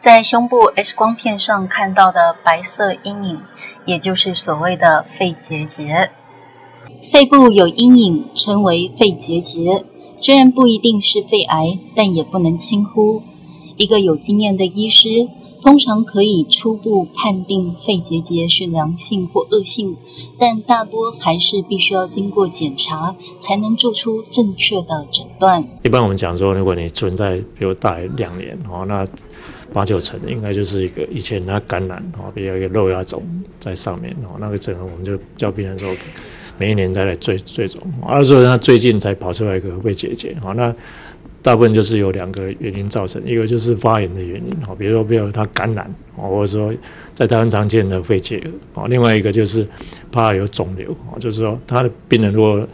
在胸部 X 光片上看到的白色阴影，也就是所谓的肺结节。肺部有阴影，称为肺结节。虽然不一定是肺癌，但也不能轻忽。一个有经验的医师。通常可以初步判定肺结节是良性或恶性，但大多还是必须要经过检查才能做出正确的诊断。一般我们讲说，如果你存在比如大两年哦，那八九成应该就是一个以前那感染哦，比如一个肉芽肿在上面哦，那个症我们就叫病人说每一年再来追追踪。而说他最近才跑出来一个肺结节哦，那。大部分就是有两个原因造成，一个就是发炎的原因，哦，比如说比如他感染，哦，或者说在台湾常见的肺结核，哦，另外一个就是怕有肿瘤，哦，就是说他的病人如果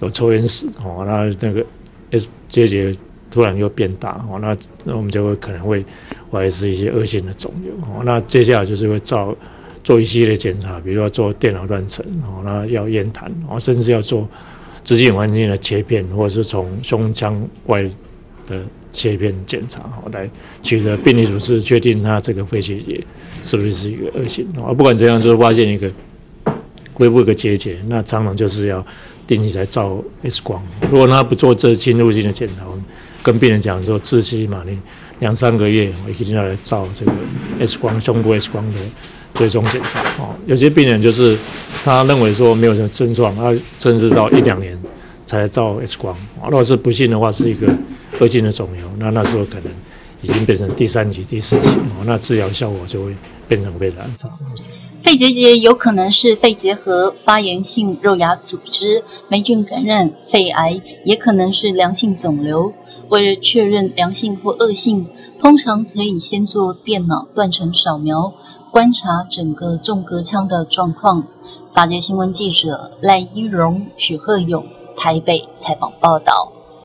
有抽烟史，哦，那那个 S 结节突然又变大，哦，那那我们就会可能会怀疑是一些恶性的肿瘤，哦，那接下来就是会造做一系列检查，比如说做电脑断层，哦，那要验痰，哦，甚至要做直径环境的切片，或者是从胸腔外。的切片检查，好来取得病理组织，确定他这个肺结节是不是一个恶性啊？不管怎样，就是发现一个肺部一个结节，那常常就是要定期来照 X 光。如果他不做这侵入性的检查，跟病人讲说，自期嘛，你两三个月我一定要来照这个 X 光，胸部 X 光的追踪检查。哦，有些病人就是他认为说没有什么症状，他甚至到一两年才照 X 光。如果是不幸的话，是一个。恶性的肿瘤，那那时候可能已经变成第三级、第四级哦，那治疗效果就会变成非常差。肺结节有可能是肺结核、发炎性肉芽组织、霉菌感染、肺癌，也可能是良性肿瘤。为了确认良性或恶性，通常可以先做电脑断层扫描，观察整个纵隔腔的状况。法界新闻记者赖一荣、许鹤勇台北采访报道。